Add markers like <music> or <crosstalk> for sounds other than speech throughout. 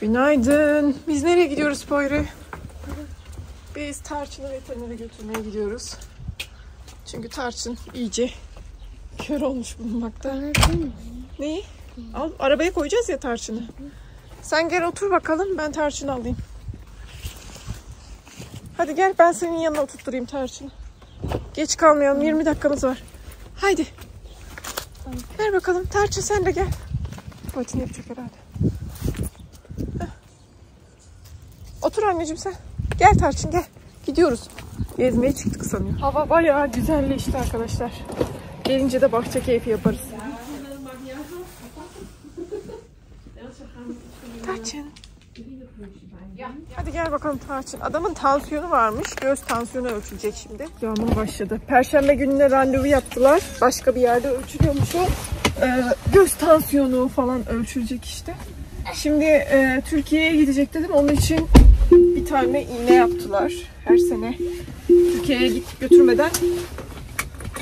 Günaydın. Biz nereye gidiyoruz Poyri? Biz Tarçın'ı veterinere götürmeye gidiyoruz. Çünkü Tarçın iyice kör olmuş bulunmakta. Neyi? Al, arabaya koyacağız ya Tarçın'ı. Sen gel otur bakalım. Ben Tarçın'ı alayım. Hadi gel ben senin yanına oturtturayım Tarçın'ı. Geç kalmayalım. 20 dakikamız var. Haydi. Ver bakalım. Tarçın sen de gel. Tuvaletini yapacak herhalde. Otur anneciğim sen. Gel Tarçın gel. Gidiyoruz. Gezmeye çıktık sanıyor. Hava bayağı güzelleşti arkadaşlar. Gelince de bahçe keyfi yaparız. Tarçın. Hadi gel bakalım Tarçın. Adamın tansiyonu varmış. Göz tansiyonu ölçülecek şimdi. Yağmur başladı. Perşembe gününe randevu yaptılar. Başka bir yerde ölçülüyormuş o. Ee, göz tansiyonu falan ölçülecek işte. Şimdi e, Türkiye'ye gidecek dedim. Onun için bir tane iğne yaptılar. Her sene Türkiye'ye git götürmeden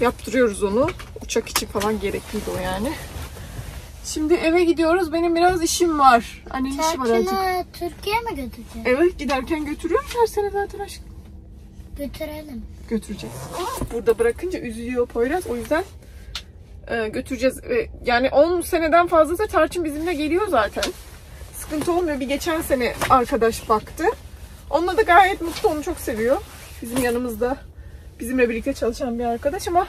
yaptırıyoruz onu. Uçak için falan gerekliydi o yani. Şimdi eve gidiyoruz. Benim biraz işim var. Annenin işi var azıcık. Tarçın'ı Türkiye mi götüreceğiz? Evet giderken götürüyorum her sene zaten aşkım. Götürelim. Götüreceğiz. Burada bırakınca üzülüyor Poyraz. O yüzden e, götüreceğiz. Ve yani 10 seneden fazlası Tarçın bizimle geliyor zaten. Sıkıntı olmuyor. Bir geçen sene arkadaş baktı. Onunla da gayet mutlu. Onu çok seviyor. Bizim yanımızda bizimle birlikte çalışan bir arkadaş ama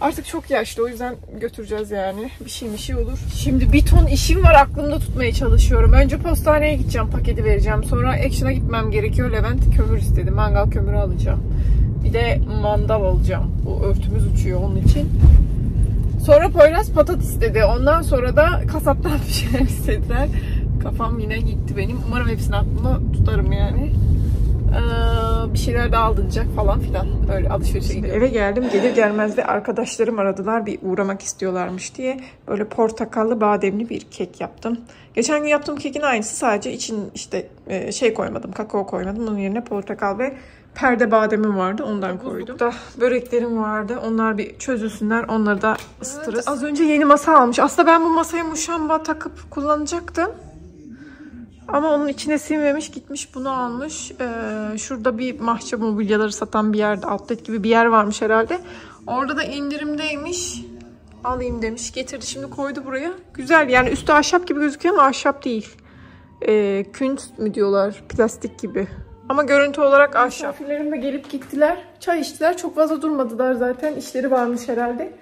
artık çok yaşlı. O yüzden götüreceğiz yani. Bir şey bir şey olur. Şimdi bir ton işim var. Aklımda tutmaya çalışıyorum. Önce postaneye gideceğim. Paketi vereceğim. Sonra Action'a gitmem gerekiyor. Levent kömür istedi. Mangal kömürü alacağım. Bir de mandal alacağım. Bu örtümüz uçuyor onun için. Sonra Poyraz patates istedi. Ondan sonra da kasaptan <laughs> bir şeyler istediler. Kafam yine gitti benim. Umarım hepsini aklımda tutarım yani. Ee, bir şeyler de aldıracak falan filan. Öyle alışverişe gidiyorum. Eve geldim. Gelir gelmez de arkadaşlarım aradılar. Bir uğramak istiyorlarmış diye. Böyle portakallı bademli bir kek yaptım. Geçen gün yaptığım kekin aynısı. Sadece için işte e, şey koymadım. Kakao koymadım. Onun yerine portakal ve perde bademim vardı. Ondan koydum. Da böreklerim vardı. Onlar bir çözülsünler. Onları da ısıtırız. az önce yeni masa almış. Aslında ben bu masaya muşamba takıp kullanacaktım. Ama onun içine sinmemiş gitmiş bunu almış. Ee, şurada bir mahçe mobilyaları satan bir yerde outlet gibi bir yer varmış herhalde. Orada da indirimdeymiş. Alayım demiş. Getirdi şimdi koydu buraya. Güzel yani üstü ahşap gibi gözüküyor ama ahşap değil. Ee, künst mü diyorlar plastik gibi. Ama görüntü olarak ahşap. Misafirlerim de gelip gittiler. Çay içtiler. Çok fazla durmadılar zaten. İşleri varmış herhalde.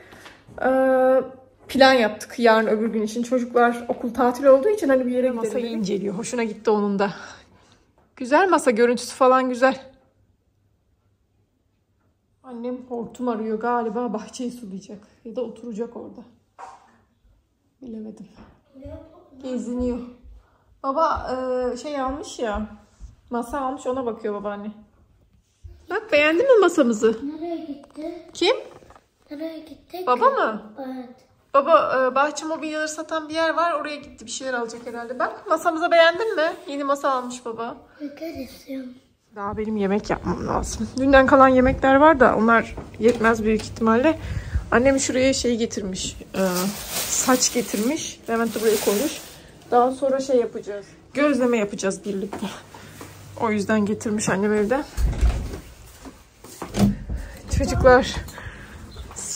Ee, plan yaptık yarın öbür gün için. Çocuklar okul tatil olduğu için hani bir yere Masayı inceliyor. Hoşuna gitti onun da. Güzel masa görüntüsü falan güzel. Annem hortum arıyor galiba bahçeyi sulayacak. Ya da oturacak orada. Bilemedim. Geziniyor. Baba e, şey almış ya. Masa almış ona bakıyor babaanne. Bak beğendin mi masamızı? Nereye gitti? Kim? Nereye gitti? Baba mı? Evet. Baba e, bahçe mobilyaları satan bir yer var. Oraya gitti bir şeyler alacak herhalde. Bak masamıza beğendin mi? Yeni masa almış baba. Bakar istiyorum. Daha benim yemek yapmam lazım. Dünden kalan yemekler var da onlar yetmez büyük ihtimalle. Annem şuraya şey getirmiş. e, saç getirmiş. Levent de buraya koymuş. Daha sonra şey yapacağız. Gözleme yapacağız birlikte. O yüzden getirmiş annem evden. Çocuklar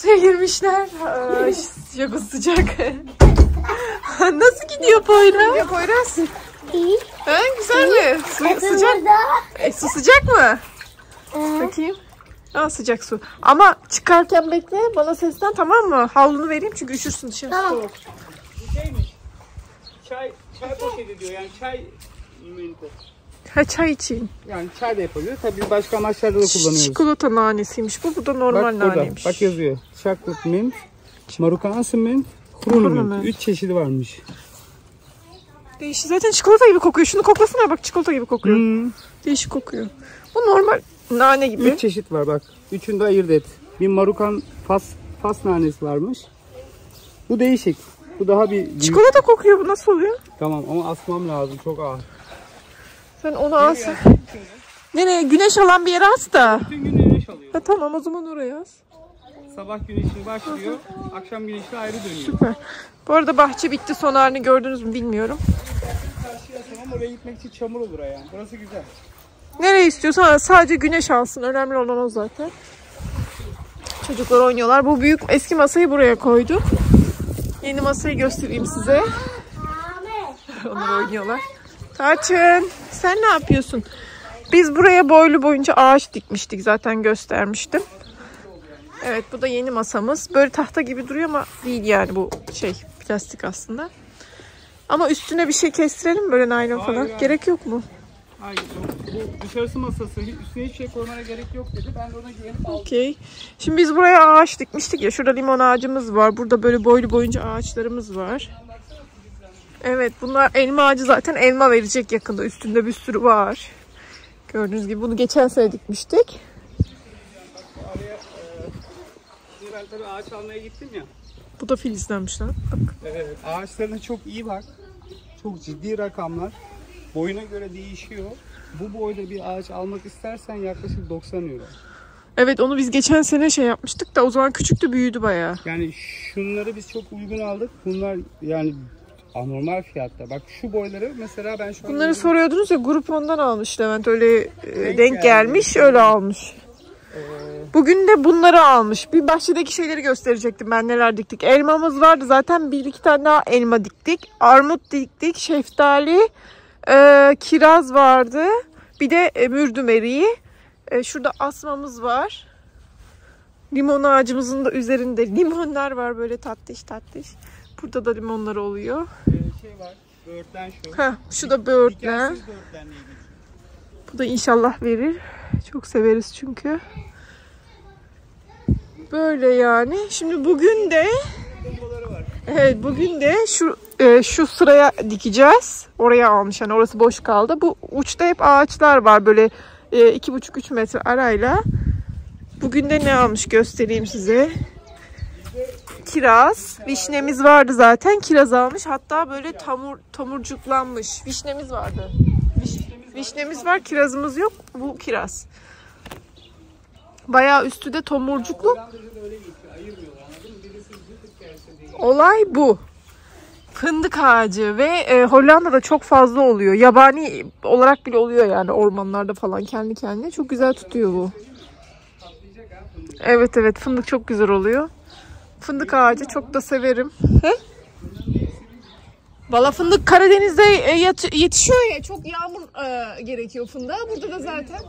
suya girmişler. Ay, çok sıcak. <laughs> Nasıl gidiyor Poyraz? Gidiyor Poyraz. İyi. Ha, güzel mi? Su, sıcak. E, su sıcak mı? Bakayım. Aa, sıcak su. Ama çıkarken bekle bana seslen tamam mı? Havlunu vereyim çünkü üşürsün dışarı Tamam. soğuk. şeymiş. Çay çay poşeti diyor yani çay minti. Ha çay için. Yani çay da yapabiliyor. Tabii başka amaçlarda da kullanıyoruz. Çikolata nanesiymiş bu. Bu da normal Bak naneymiş. Bak yazıyor. Chocolate mint, Marukansı mint, Hurulu mint. mint. Üç çeşidi varmış. Değişik. Zaten çikolata gibi kokuyor. Şunu koklasana bak çikolata gibi kokuyor. Hmm. Değişik kokuyor. Bu normal nane gibi. Üç çeşit var bak. Üçünü de ayırt et. Bir Marukan fas, fas nanesi varmış. Bu değişik. Bu daha bir büyük. Çikolata kokuyor bu nasıl oluyor? Tamam ama asmam lazım. Çok ağır. Sen onu alsın. Nereye? Güneş alan bir yere as da. Bütün gün güneş alıyor. Ha, tamam o zaman oraya as. Sabah güneşi başlıyor. Akşam güneşi ayrı dönüyor. Süper. Bu arada bahçe bitti. Son halini gördünüz mü bilmiyorum. Karşıya tamam Ama oraya gitmek için çamur olur yani. Burası güzel. Nereye istiyorsan sadece güneş alsın. Önemli olan o zaten. Çocuklar oynuyorlar. Bu büyük eski masayı buraya koyduk. Yeni masayı göstereyim size. Onlar oynuyorlar. Tarçın sen ne yapıyorsun? Biz buraya boylu boyunca ağaç dikmiştik zaten göstermiştim. Evet bu da yeni masamız. Böyle tahta gibi duruyor ama değil yani bu şey plastik aslında. Ama üstüne bir şey kestirelim böyle naylon Hayır, falan. hayır. Gerek yok mu? Hayır. Bu dışarısı masası. Üstüne hiçbir şey koymana gerek yok dedi. Ben de ona güvenip aldım. Okey. Şimdi biz buraya ağaç dikmiştik ya. Şurada limon ağacımız var. Burada böyle boylu boyunca ağaçlarımız var. Evet bunlar elma ağacı zaten elma verecek yakında. Üstünde bir sürü var. Gördüğünüz gibi bunu geçen sene dikmiştik. E, şimdi ben tabii ağaç almaya gittim ya. Bu da filizlenmiş lan. Bak. Evet. Ağaçlarına çok iyi bak. Çok ciddi rakamlar. Boyuna göre değişiyor. Bu boyda bir ağaç almak istersen yaklaşık 90 euro. Evet onu biz geçen sene şey yapmıştık da o zaman küçüktü büyüdü bayağı. Yani şunları biz çok uygun aldık. Bunlar yani anormal fiyatta. Bak şu boyları mesela ben şu an Bunları uygun- soruyordunuz ya grup ondan almış Levent. Öyle e, denk, gelmiş. gelmiş öyle almış. Ee, Bugün de bunları almış. Bir bahçedeki şeyleri gösterecektim ben neler diktik. Elmamız vardı zaten bir iki tane daha elma diktik. Armut diktik, şeftali, e, kiraz vardı. Bir de e, mürdüm eriği. E, şurada asmamız var. Limon ağacımızın da üzerinde limonlar var böyle tatlış tatlış. Burada da limonlar oluyor. e, şey var. Böğürtlen şu. Heh, şu da böğürtlen. Bu da inşallah verir. Çok severiz çünkü. Böyle yani. Şimdi bugün de evet bugün de şu e, şu sıraya dikeceğiz. Oraya almış yani orası boş kaldı. Bu uçta hep ağaçlar var böyle e, iki buçuk üç metre arayla. Bugün de ne almış göstereyim size. Kiraz, vişnemiz vardı zaten. Kiraz almış. Hatta böyle tamur tomurcuklanmış. Vişnemiz vardı. Viş- vişnemiz var, kirazımız yok. Bu kiraz. Bayağı üstü de tomurcuklu. Olay bu. Fındık ağacı ve e, Hollanda'da çok fazla oluyor. Yabani olarak bile oluyor yani ormanlarda falan kendi kendine. Çok güzel tutuyor bu. Evet evet fındık çok güzel oluyor. Fındık ağacı çok da severim. He? Valla fındık Karadeniz'de e, yetişiyor ya. Çok yağmur e, gerekiyor fındığa. Burada da zaten.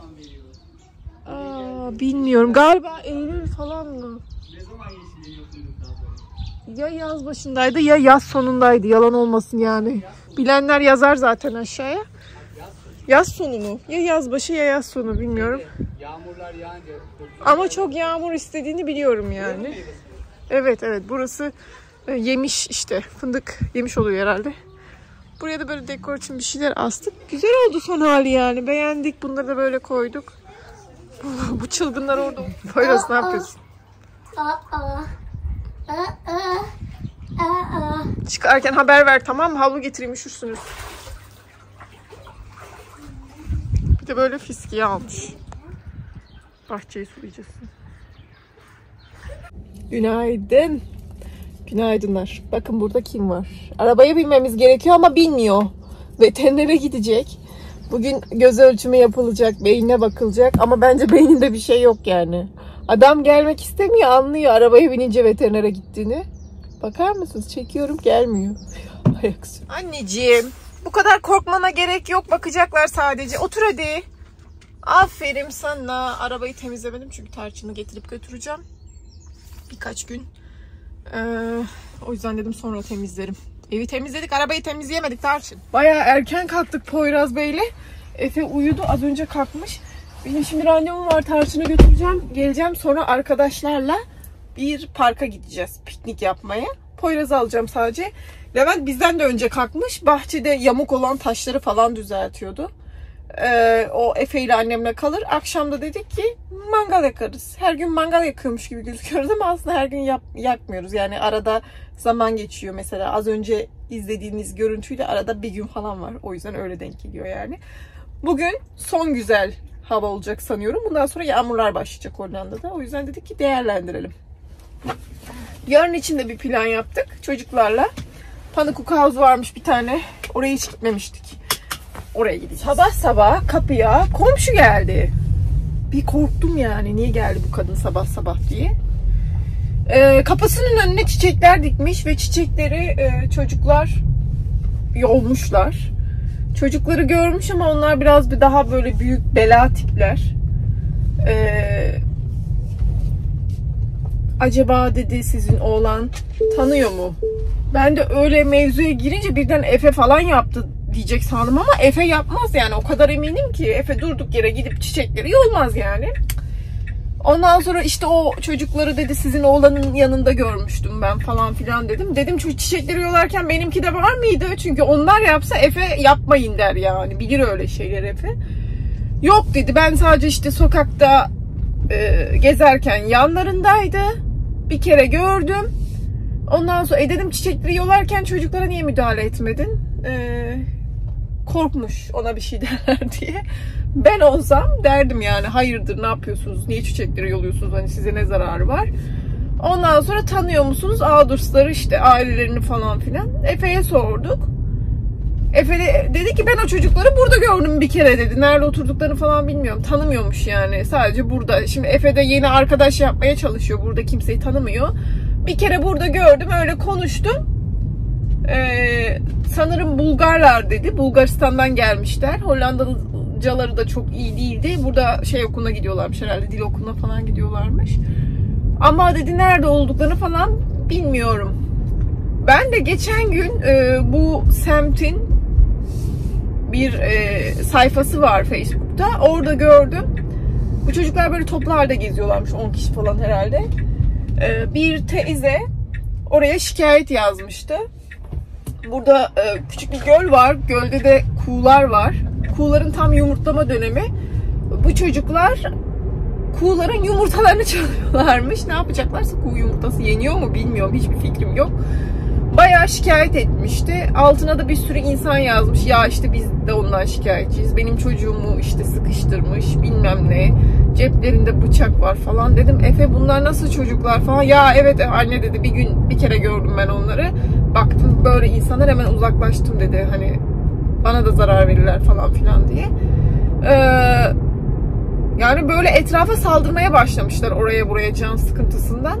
Aa, bilmiyorum. Galiba Eylül falan mı? Ne zaman yeşil fındık Ya yaz başındaydı ya yaz sonundaydı. Yalan olmasın yani. Bilenler yazar zaten aşağıya. Yaz sonu mu? Ya yaz başı ya yaz sonu bilmiyorum. Yağmurlar yağınca Ama çok yağmur istediğini biliyorum yani. Evet evet burası e, yemiş işte. Fındık yemiş oluyor herhalde. Buraya da böyle dekor için bir şeyler astık. Güzel oldu son hali yani. Beğendik. Bunları da böyle koyduk. Bu çılgınlar orada. Poyraz ne yapıyorsun? Çıkarken haber ver tamam mı? Havlu getireyim üşürsünüz. Bir de böyle fiskiye almış. Bahçeyi sulayacağız. Günaydın. Günaydınlar. Bakın burada kim var? Arabaya binmemiz gerekiyor ama bilmiyor. Veterinere gidecek. Bugün göz ölçümü yapılacak, beynine bakılacak ama bence beyninde bir şey yok yani. Adam gelmek istemiyor, anlıyor arabaya binince veterinere gittiğini. Bakar mısınız? Çekiyorum gelmiyor. <laughs> Ayaksın. Anneciğim, bu kadar korkmana gerek yok. Bakacaklar sadece. Otur hadi. Aferin sana. Arabayı temizlemedim çünkü tarçını getirip götüreceğim. Birkaç gün. Ee, o yüzden dedim sonra temizlerim. Evi temizledik, arabayı temizleyemedik Tarçın. Bayağı erken kalktık Poyraz Bey'le. Efe uyudu, az önce kalkmış. Benim şimdi randevum var, Tarçın'ı götüreceğim. Geleceğim sonra arkadaşlarla bir parka gideceğiz piknik yapmaya. Poyraz'ı alacağım sadece. Levent bizden de önce kalkmış. Bahçede yamuk olan taşları falan düzeltiyordu. Ee, o Efe ile annemle kalır. Akşam da dedik ki mangal yakarız. Her gün mangal yakıyormuş gibi gözüküyoruz ama aslında her gün yap- yakmıyoruz. Yani arada zaman geçiyor mesela. Az önce izlediğiniz görüntüyle arada bir gün falan var. O yüzden öyle denk geliyor yani. Bugün son güzel hava olacak sanıyorum. Bundan sonra yağmurlar başlayacak Hollanda'da. O yüzden dedik ki değerlendirelim. Yarın için de bir plan yaptık çocuklarla. Panakuka House varmış bir tane. Oraya hiç gitmemiştik. Oraya gideceğiz. Sabah sabah kapıya komşu geldi. Bir korktum yani niye geldi bu kadın sabah sabah diye. Ee, kapısının önüne çiçekler dikmiş ve çiçekleri e, çocuklar yolmuşlar. Çocukları görmüş ama onlar biraz bir daha böyle büyük bela tipler. Ee, acaba dedi sizin oğlan tanıyor mu? Ben de öyle mevzuya girince birden Efe falan yaptı diyecek sandım ama Efe yapmaz yani o kadar eminim ki Efe durduk yere gidip çiçekleri yolmaz yani. Ondan sonra işte o çocukları dedi sizin oğlanın yanında görmüştüm ben falan filan dedim. Dedim şu çiçekleri yolarken benimki de var mıydı? Çünkü onlar yapsa Efe yapmayın der yani. Bilir öyle şeyler Efe. Yok dedi ben sadece işte sokakta e, gezerken yanlarındaydı. Bir kere gördüm. Ondan sonra e dedim çiçekleri yolarken çocuklara niye müdahale etmedin? E, korkmuş ona bir şey <laughs> derler diye. Ben olsam derdim yani hayırdır ne yapıyorsunuz? Niye çiçekleri yoluyorsunuz? Hani size ne zararı var? Ondan sonra tanıyor musunuz? Ağdursları işte ailelerini falan filan. Efe'ye sorduk. Efe de, dedi ki ben o çocukları burada gördüm bir kere dedi. Nerede oturduklarını falan bilmiyorum. Tanımıyormuş yani. Sadece burada. Şimdi Efe de yeni arkadaş yapmaya çalışıyor. Burada kimseyi tanımıyor. Bir kere burada gördüm. Öyle konuştum. Ee, sanırım Bulgarlar dedi. Bulgaristan'dan gelmişler. Hollandalıcaları da çok iyi değildi. Burada şey okuluna gidiyorlarmış herhalde. Dil okuluna falan gidiyorlarmış. Ama dedi nerede olduklarını falan bilmiyorum. Ben de geçen gün e, bu semtin bir e, sayfası var Facebook'ta. Orada gördüm. Bu çocuklar böyle toplarda geziyorlarmış. 10 kişi falan herhalde. E, bir teyze oraya şikayet yazmıştı. Burada e, küçük bir göl var. Gölde de kuğular var. Kuğuların tam yumurtlama dönemi. Bu çocuklar kuğuların yumurtalarını <laughs> çalıyorlarmış. Ne yapacaklarsa kuğu yumurtası yeniyor mu bilmiyorum. Hiçbir fikrim yok. Bayağı şikayet etmişti. Altına da bir sürü insan yazmış. Ya işte biz de ondan şikayetçiyiz. Benim çocuğumu işte sıkıştırmış bilmem ne. Ceplerinde bıçak var falan. Dedim Efe bunlar nasıl çocuklar falan. Ya evet anne dedi bir gün bir kere gördüm ben onları. Baktım böyle insanlar hemen uzaklaştım dedi. Hani bana da zarar verirler falan filan diye. Ee, yani böyle etrafa saldırmaya başlamışlar oraya buraya can sıkıntısından.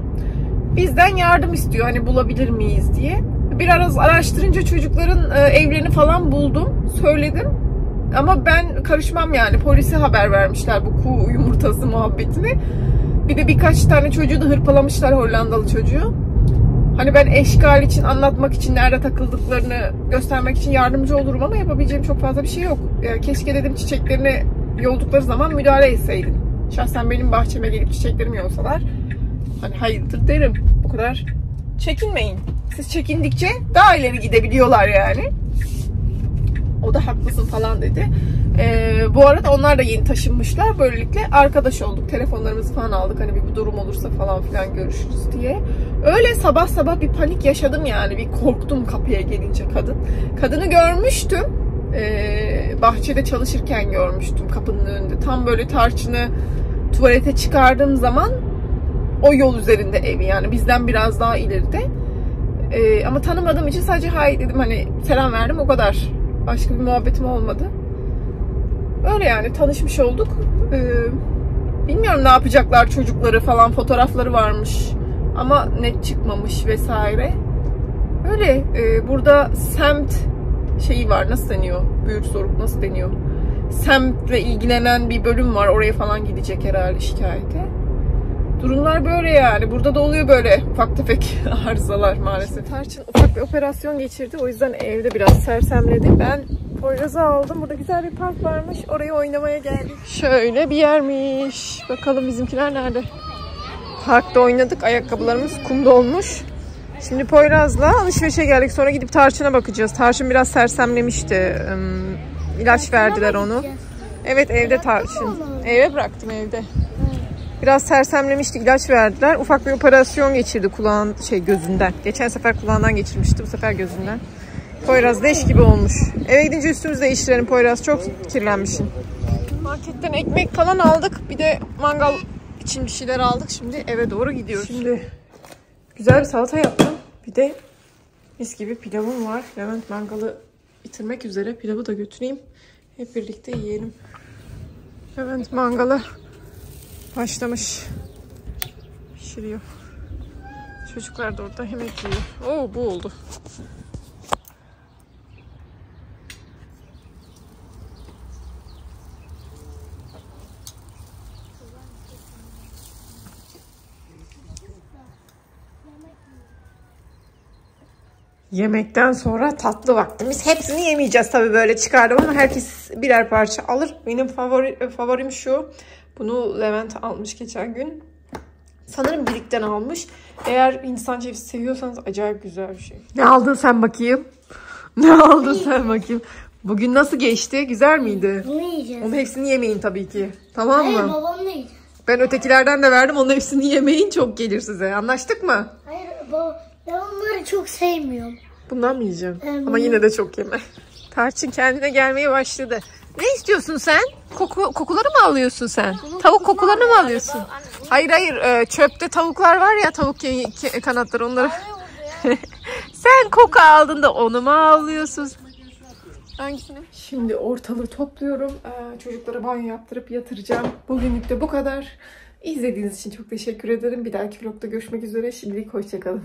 Bizden yardım istiyor hani bulabilir miyiz diye. Biraz araştırınca çocukların e, evlerini falan buldum. Söyledim. Ama ben karışmam yani. Polise haber vermişler bu kuğu yumurtası muhabbetini. Bir de birkaç tane çocuğu da hırpalamışlar Hollandalı çocuğu. Hani ben eşgal için anlatmak için nerede takıldıklarını göstermek için yardımcı olurum ama yapabileceğim çok fazla bir şey yok. Keşke dedim çiçeklerini yoldukları zaman müdahale etseydin. Şahsen benim bahçeme gelip çiçeklerimi yolsalar hani hayırdır derim. Bu kadar çekinmeyin. Siz çekindikçe daha ileri gidebiliyorlar yani. O da haklısın falan dedi. Ee, bu arada onlar da yeni taşınmışlar. Böylelikle arkadaş olduk. Telefonlarımızı falan aldık. Hani bir durum olursa falan filan görüşürüz diye. Öyle sabah sabah bir panik yaşadım yani. Bir korktum kapıya gelince kadın. Kadını görmüştüm. Ee, bahçede çalışırken görmüştüm kapının önünde. Tam böyle tarçını tuvalete çıkardığım zaman o yol üzerinde evi yani bizden biraz daha ileride. Ee, ama tanımadığım için sadece hay dedim hani selam verdim o kadar. Başka bir muhabbetim olmadı. Öyle yani tanışmış olduk. Ee, bilmiyorum ne yapacaklar çocukları falan fotoğrafları varmış. Ama net çıkmamış vesaire. Öyle e, burada semt şeyi var nasıl deniyor? Büyük soruk nasıl deniyor? Semtle ilgilenen bir bölüm var. Oraya falan gidecek herhalde şikayete. Durumlar böyle yani. Burada da oluyor böyle ufak tefek <laughs> arızalar maalesef. Tarçın ufak bir operasyon geçirdi. O yüzden evde biraz sersemledi. Ben Poyraz'ı aldım. Burada güzel bir park varmış. Oraya oynamaya geldik. Şöyle bir yermiş. Bakalım bizimkiler nerede? Parkta oynadık. Ayakkabılarımız kumda olmuş. Şimdi Poyraz'la alışverişe geldik. Sonra gidip Tarçın'a bakacağız. Tarçın biraz sersemlemişti. İlaç verdiler onu. Evet evde Tarçın. Eve bıraktım evde. Biraz sersemlemişti, ilaç verdiler. Ufak bir operasyon geçirdi kulağın şey gözünden. Geçen sefer kulağından geçirmişti, bu sefer gözünden. Poyraz leş gibi olmuş. Eve gidince üstümüzü değiştirelim Poyraz. Çok kirlenmişsin. Marketten ekmek falan aldık. Bir de mangal için bir şeyler aldık. Şimdi eve doğru gidiyoruz. Şimdi güzel bir salata yaptım. Bir de mis gibi pilavım var. Levent mangalı bitirmek üzere. Pilavı da götüreyim. Hep birlikte yiyelim. Evet mangala başlamış. Pişiriyor. Çocuklar da orada yemek yiyor. Oo bu oldu. Yemekten sonra tatlı vaktimiz. Hepsini yemeyeceğiz tabii böyle çıkardım ama herkes birer parça alır. Benim favori, favorim şu. Bunu Levent almış geçen gün. Sanırım birlikten almış. Eğer Hindistan cevizi seviyorsanız acayip güzel bir şey. Ne aldın sen bakayım? <laughs> Ne aldın sen bakayım? Bugün nasıl geçti? Güzel miydi? Bunu yiyeceğiz. Onun hepsini yemeyin tabii ki. Tamam Hayır mı? babamla yiyeceğiz. Ben ötekilerden de verdim. Onun hepsini yemeyin. Çok gelir size. Anlaştık mı? Hayır baba ben onları çok sevmiyorum. Bundan mı yiyeceğim? Evet. Ama yine de çok yeme. Tarçın kendine gelmeye başladı. Ne istiyorsun sen? Koku, kokuları mı alıyorsun sen? Tavuk kokularını mı alıyorsun? Hayır hayır e, çöpte tavuklar var ya tavuk kanatları onları. <laughs> sen koku aldın da onu mu alıyorsun? Hangisini? Şimdi ortalığı topluyorum. Ee, çocuklara banyo yaptırıp yatıracağım. Bugünlük de bu kadar. İzlediğiniz için çok teşekkür ederim. Bir dahaki vlogda görüşmek üzere. Şimdilik hoşçakalın.